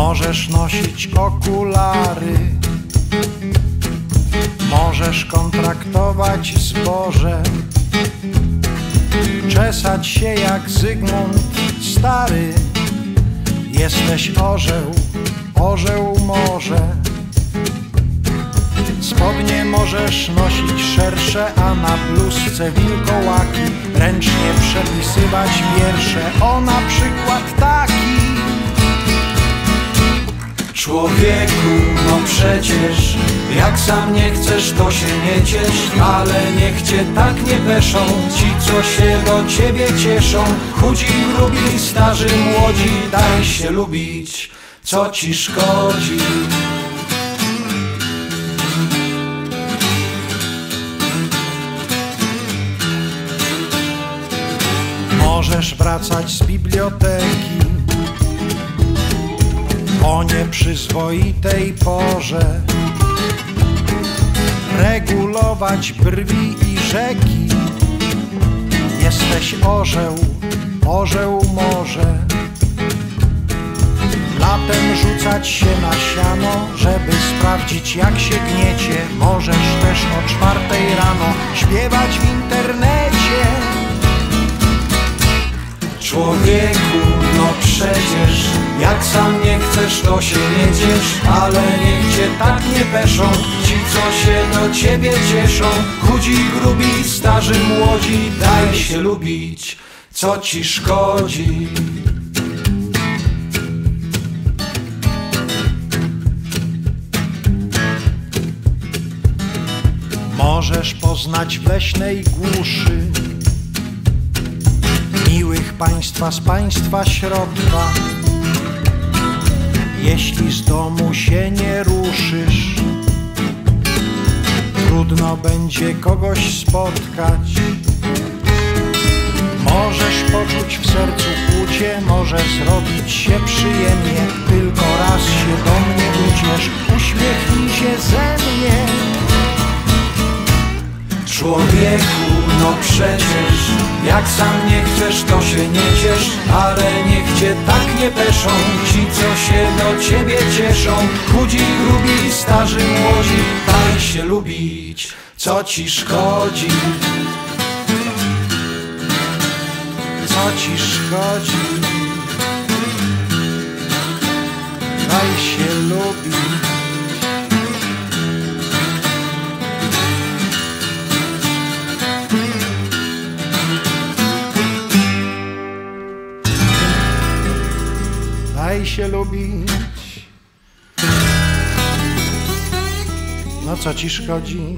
Możesz nosić okulary, możesz kontraktować zboże, czesać się jak Zygmunt stary. Jesteś orzeł, orzeł może. Spodnie możesz nosić szersze, a na bluzce wilkołaki ręcznie przepisywać wiersze. O na przykład taki. Człowieku, no przecież Jak sam nie chcesz, to się nie ciesz Ale niech cię tak nie peszą Ci, co się do ciebie cieszą. Chudzi, grubi, starzy, młodzi Daj się lubić, co ci szkodzi. Możesz wracać z biblioteki o nieprzyzwoitej porze. Regulować brwi i rzeki. Jesteś orzeł, orzeł może latem rzucać się na siano żeby sprawdzić jak się gniecie. Możesz też o czwartej rano śpiewać w internecie. Człowieku, no przecież Jak sam nie chcesz, to się nie ciesz Ale niech cię tak nie peszą. Ci, co się do ciebie cieszą Chudzi, grubi, starzy, młodzi Daj się lubić, co ci szkodzi. Możesz poznać w leśnej głuszy Miłych państwa z państwa środka Jeśli z domu się nie ruszysz Trudno będzie kogoś spotkać. Możesz poczuć w sercu kłucie Może zrobić się przyjemnie Tylko raz się do mnie uciesz Uśmiechnij się ze mnie. Człowieku, no przecież Jak sam nie chcesz, to się nie ciesz Ale niech cię tak nie peszą. Ci, co się do ciebie cieszą Chudzi, grubi, starzy, młodzi Daj się lubić, co ci szkodzi. Co ci szkodzi? Daj się lubić Daj się lubić. No co ci szkodzi?